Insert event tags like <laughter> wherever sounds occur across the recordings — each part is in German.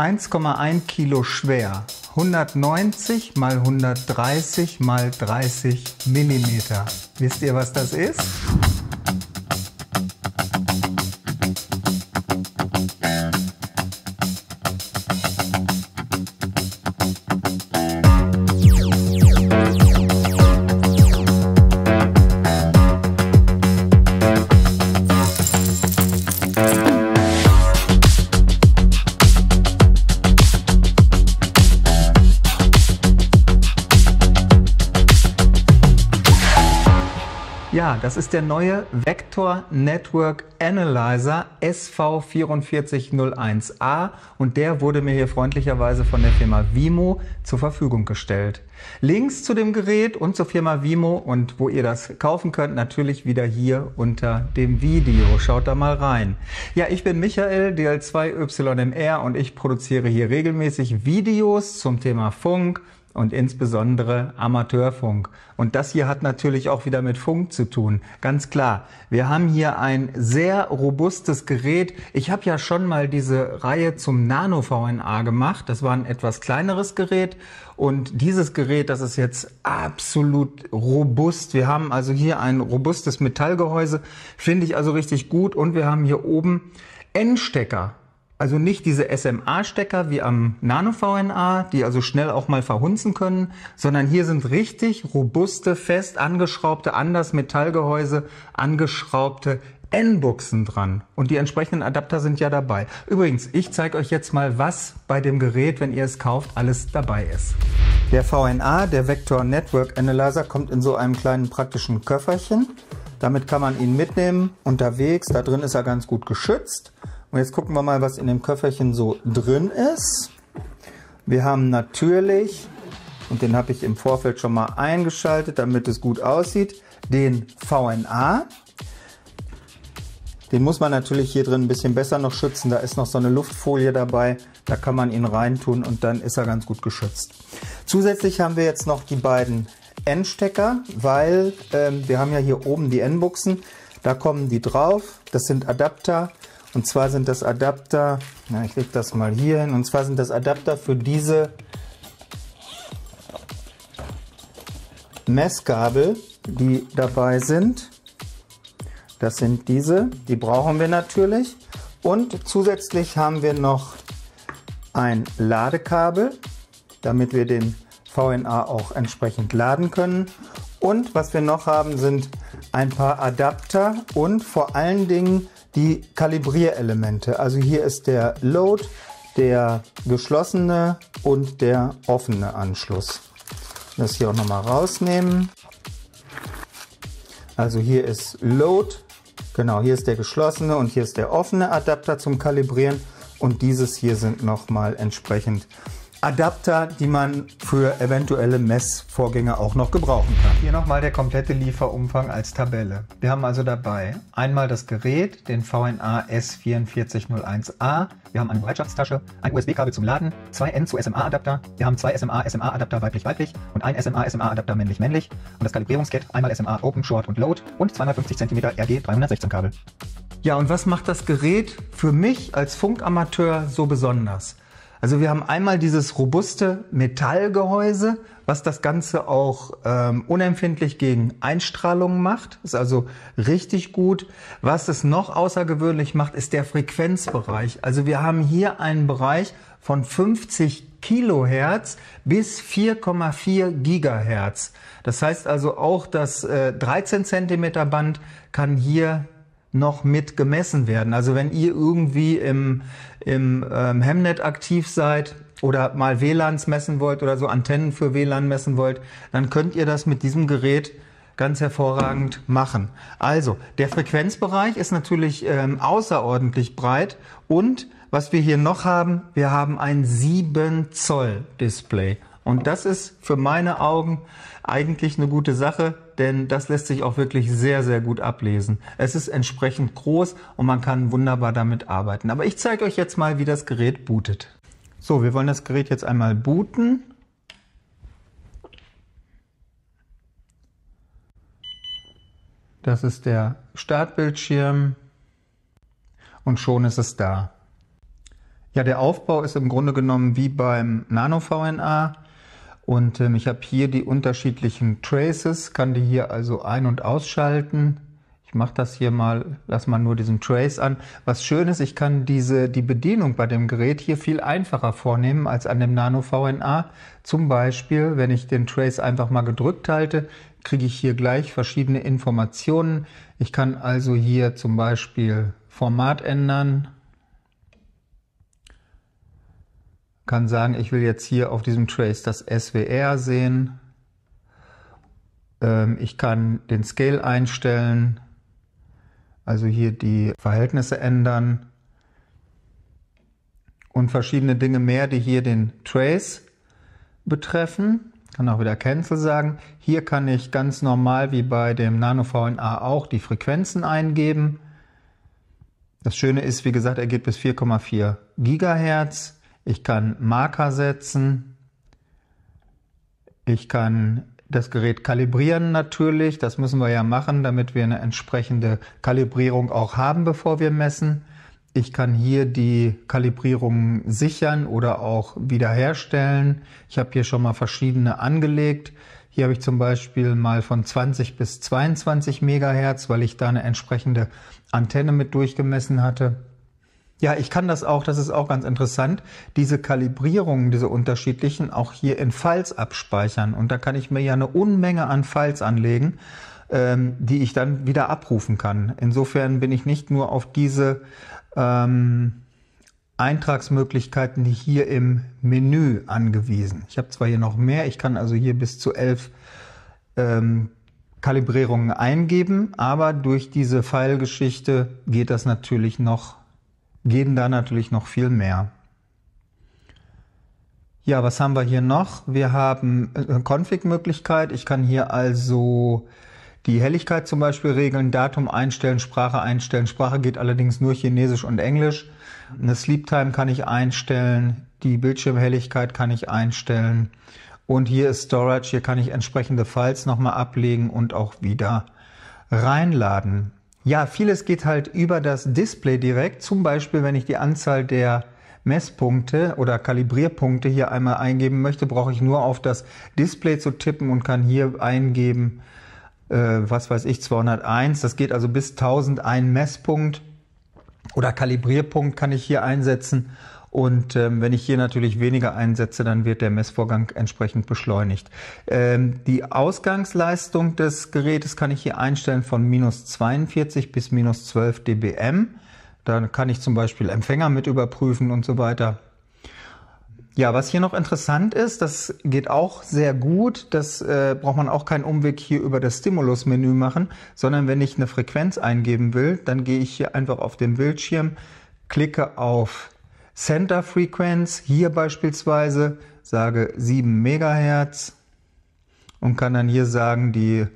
1,1 Kilo schwer, 190 mal 130 mal 30 Millimeter. Wisst ihr, was das ist? Das ist der neue Vector Network Analyzer SV4401A und der wurde mir hier freundlicherweise von der Firma Vimo zur Verfügung gestellt. Links zu dem Gerät und zur Firma Vimo und wo ihr das kaufen könnt, natürlich wieder hier unter dem Video. Schaut da mal rein. Ja, ich bin Michael, DL2YMR und ich produziere hier regelmäßig Videos zum Thema Funk, und insbesondere Amateurfunk. Und das hier hat natürlich auch wieder mit Funk zu tun. Ganz klar. Wir haben hier ein sehr robustes Gerät. Ich habe ja schon mal diese Reihe zum Nano VNA gemacht. Das war ein etwas kleineres Gerät. Und dieses Gerät, das ist jetzt absolut robust. Wir haben also hier ein robustes Metallgehäuse. Finde ich also richtig gut. Und wir haben hier oben Endstecker. Also nicht diese SMA-Stecker wie am Nano-VNA, die also schnell auch mal verhunzen können, sondern hier sind richtig robuste, fest angeschraubte, an das Metallgehäuse angeschraubte N-Buchsen dran. Und die entsprechenden Adapter sind ja dabei. Übrigens, ich zeige euch jetzt mal, was bei dem Gerät, wenn ihr es kauft, alles dabei ist. Der VNA, der Vector Network Analyzer, kommt in so einem kleinen praktischen Köfferchen. Damit kann man ihn mitnehmen unterwegs. Da drin ist er ganz gut geschützt. Und jetzt gucken wir mal, was in dem Köfferchen so drin ist. Wir haben natürlich, und den habe ich im Vorfeld schon mal eingeschaltet, damit es gut aussieht, den VNA. Den muss man natürlich hier drin ein bisschen besser noch schützen. Da ist noch so eine Luftfolie dabei. Da kann man ihn reintun und dann ist er ganz gut geschützt. Zusätzlich haben wir jetzt noch die beiden N-Stecker, weil ähm, wir haben ja hier oben die N-Buchsen. Da kommen die drauf. Das sind Adapter und zwar sind das Adapter, na, ich lege das mal hier hin, und zwar sind das Adapter für diese Messgabel, die dabei sind. Das sind diese, die brauchen wir natürlich. Und zusätzlich haben wir noch ein Ladekabel, damit wir den VNA auch entsprechend laden können. Und was wir noch haben, sind ein paar Adapter und vor allen Dingen die Kalibrierelemente. Also hier ist der Load, der geschlossene und der offene Anschluss. Das hier auch nochmal rausnehmen. Also hier ist Load, genau, hier ist der geschlossene und hier ist der offene Adapter zum Kalibrieren und dieses hier sind nochmal entsprechend Adapter, die man für eventuelle Messvorgänge auch noch gebrauchen kann. Hier nochmal der komplette Lieferumfang als Tabelle. Wir haben also dabei einmal das Gerät, den VNA S4401A, wir haben eine Bereitschaftstasche, ein USB-Kabel zum Laden, zwei N zu SMA-Adapter, wir haben zwei SMA-SMA-Adapter weiblich-weiblich und ein SMA-SMA-Adapter männlich-männlich und das Kalibrierungskit einmal SMA Open, Short und Load und 250 cm RG 316 Kabel. Ja, und was macht das Gerät für mich als Funkamateur so besonders? Also wir haben einmal dieses robuste Metallgehäuse, was das Ganze auch ähm, unempfindlich gegen Einstrahlungen macht. Ist also richtig gut. Was es noch außergewöhnlich macht, ist der Frequenzbereich. Also wir haben hier einen Bereich von 50 Kilohertz bis 4,4 Gigahertz. Das heißt also auch das äh, 13 Zentimeter Band kann hier noch mit gemessen werden. Also wenn ihr irgendwie im, im ähm, Hemnet aktiv seid oder mal WLANs messen wollt oder so Antennen für WLAN messen wollt, dann könnt ihr das mit diesem Gerät ganz hervorragend machen. Also der Frequenzbereich ist natürlich ähm, außerordentlich breit und was wir hier noch haben, wir haben ein 7 Zoll Display. Und das ist für meine Augen eigentlich eine gute Sache, denn das lässt sich auch wirklich sehr, sehr gut ablesen. Es ist entsprechend groß und man kann wunderbar damit arbeiten. Aber ich zeige euch jetzt mal, wie das Gerät bootet. So, wir wollen das Gerät jetzt einmal booten. Das ist der Startbildschirm und schon ist es da. Ja, der Aufbau ist im Grunde genommen wie beim Nano VNA. Und ähm, ich habe hier die unterschiedlichen Traces, kann die hier also ein- und ausschalten. Ich mache das hier mal, lass mal nur diesen Trace an. Was schön ist, ich kann diese, die Bedienung bei dem Gerät hier viel einfacher vornehmen als an dem Nano VNA. Zum Beispiel, wenn ich den Trace einfach mal gedrückt halte, kriege ich hier gleich verschiedene Informationen. Ich kann also hier zum Beispiel Format ändern. Kann sagen, ich will jetzt hier auf diesem Trace das SWR sehen. Ähm, ich kann den Scale einstellen also hier die Verhältnisse ändern und verschiedene Dinge mehr, die hier den Trace betreffen. Kann auch wieder Cancel sagen. Hier kann ich ganz normal wie bei dem Nano VNA auch die Frequenzen eingeben. Das Schöne ist, wie gesagt, er geht bis 4,4 Gigahertz. Ich kann Marker setzen. Ich kann das Gerät kalibrieren natürlich. Das müssen wir ja machen, damit wir eine entsprechende Kalibrierung auch haben, bevor wir messen. Ich kann hier die Kalibrierung sichern oder auch wiederherstellen. Ich habe hier schon mal verschiedene angelegt. Hier habe ich zum Beispiel mal von 20 bis 22 Megahertz, weil ich da eine entsprechende Antenne mit durchgemessen hatte. Ja, ich kann das auch, das ist auch ganz interessant, diese Kalibrierungen, diese unterschiedlichen, auch hier in Files abspeichern. Und da kann ich mir ja eine Unmenge an Files anlegen, ähm, die ich dann wieder abrufen kann. Insofern bin ich nicht nur auf diese ähm, Eintragsmöglichkeiten hier im Menü angewiesen. Ich habe zwar hier noch mehr, ich kann also hier bis zu elf ähm, Kalibrierungen eingeben, aber durch diese File-Geschichte geht das natürlich noch gehen da natürlich noch viel mehr. Ja, was haben wir hier noch? Wir haben eine äh, Config-Möglichkeit. Ich kann hier also die Helligkeit zum Beispiel regeln, Datum einstellen, Sprache einstellen. Sprache geht allerdings nur Chinesisch und Englisch. Eine Sleep Time kann ich einstellen, die Bildschirmhelligkeit kann ich einstellen. Und hier ist Storage, hier kann ich entsprechende Files nochmal ablegen und auch wieder reinladen. Ja, vieles geht halt über das Display direkt. Zum Beispiel, wenn ich die Anzahl der Messpunkte oder Kalibrierpunkte hier einmal eingeben möchte, brauche ich nur auf das Display zu tippen und kann hier eingeben, äh, was weiß ich, 201. Das geht also bis 1001 Messpunkt oder Kalibrierpunkt kann ich hier einsetzen und ähm, wenn ich hier natürlich weniger einsetze, dann wird der Messvorgang entsprechend beschleunigt. Ähm, die Ausgangsleistung des Gerätes kann ich hier einstellen von minus 42 bis minus 12 dBm. Da kann ich zum Beispiel Empfänger mit überprüfen und so weiter. Ja, was hier noch interessant ist, das geht auch sehr gut. Das äh, braucht man auch keinen Umweg hier über das Stimulus-Menü machen, sondern wenn ich eine Frequenz eingeben will, dann gehe ich hier einfach auf den Bildschirm, klicke auf Center Frequenz, hier beispielsweise, sage 7 Megahertz und kann dann hier sagen, die,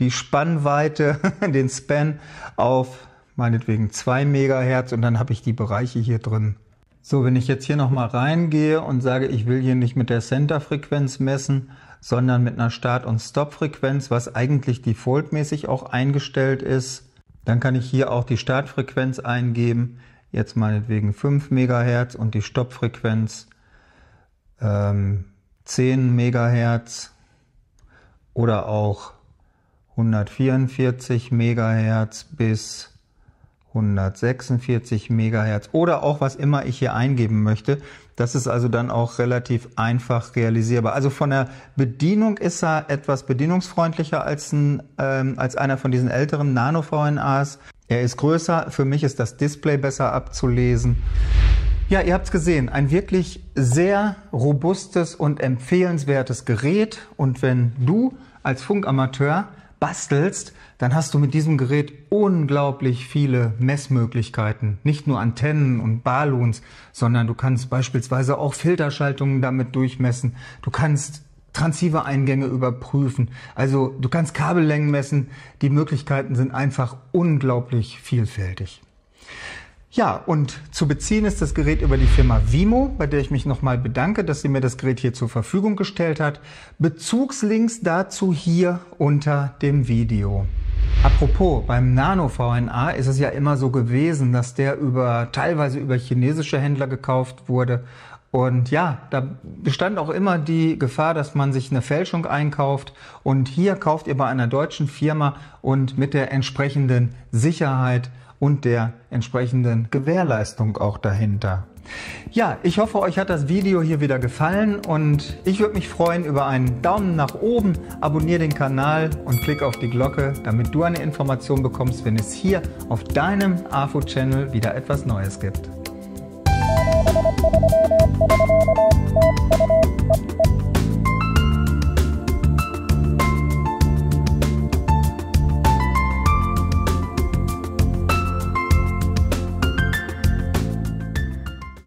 die Spannweite, <laughs> den Span auf meinetwegen 2 Megahertz und dann habe ich die Bereiche hier drin. So, wenn ich jetzt hier nochmal reingehe und sage, ich will hier nicht mit der Center-Frequenz messen, sondern mit einer Start- und Stop-Frequenz, was eigentlich defaultmäßig auch eingestellt ist, dann kann ich hier auch die Startfrequenz eingeben jetzt meinetwegen 5 MHz und die Stoppfrequenz ähm, 10 MHz oder auch 144 MHz bis 146 MHz oder auch was immer ich hier eingeben möchte. Das ist also dann auch relativ einfach realisierbar. Also von der Bedienung ist er etwas bedienungsfreundlicher als, ein, ähm, als einer von diesen älteren Nano-VNAs. Er ist größer, für mich ist das Display besser abzulesen. Ja, ihr habt es gesehen, ein wirklich sehr robustes und empfehlenswertes Gerät. Und wenn du als Funkamateur bastelst, dann hast du mit diesem Gerät unglaublich viele Messmöglichkeiten. Nicht nur Antennen und Balloons, sondern du kannst beispielsweise auch Filterschaltungen damit durchmessen. Du kannst Transceiver-Eingänge überprüfen. Also du kannst Kabellängen messen. Die Möglichkeiten sind einfach unglaublich vielfältig. Ja, und zu beziehen ist das Gerät über die Firma Vimo, bei der ich mich nochmal bedanke, dass sie mir das Gerät hier zur Verfügung gestellt hat. Bezugslinks dazu hier unter dem Video. Apropos, beim Nano-VNA ist es ja immer so gewesen, dass der über, teilweise über chinesische Händler gekauft wurde. Und ja, da bestand auch immer die Gefahr, dass man sich eine Fälschung einkauft. Und hier kauft ihr bei einer deutschen Firma und mit der entsprechenden Sicherheit und der entsprechenden Gewährleistung auch dahinter. Ja, ich hoffe, euch hat das Video hier wieder gefallen und ich würde mich freuen über einen Daumen nach oben, abonniere den Kanal und klick auf die Glocke, damit du eine Information bekommst, wenn es hier auf deinem AFO-Channel wieder etwas Neues gibt. Thank you.